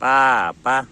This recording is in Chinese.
爸爸